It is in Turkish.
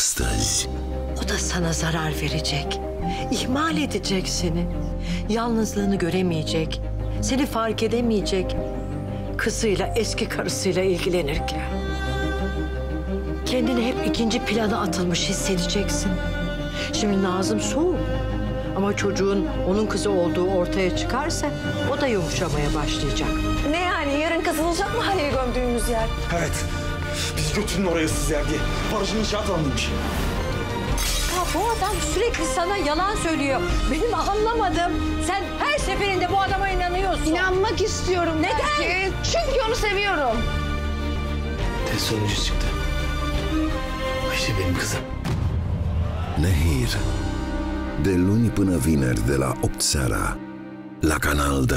astăzi. O da sana zarar verecek. İhmal edecek seni. Yalnızlığını göremeyecek. Seni fark edemeyecek. Kızıyla eski karısıyla ilgilenirken. Kendini hep ikinci plana atılmış hissedeceksin. Şimdi Nazım soğuk. Ama çocuğun onun kızı olduğu ortaya çıkarsa o da yumuşamaya başlayacak. Ne yani yarın kazılacak mı Halil'i gömdüğümüz yer? Evet. Biz götürün oraya ıssız yer diye. Barajın inşaat alanıymış. Ya bu adam sürekli sana yalan söylüyor. Benim anlamadım. Sen her seferinde bu adama inanıyorsun. İnanmak istiyorum Neden? belki. Çünkü onu seviyorum. Test sonucu çıktı. Ayşe benim kızım. Nehir. De luni până vineri de la 8 seara la Canal D.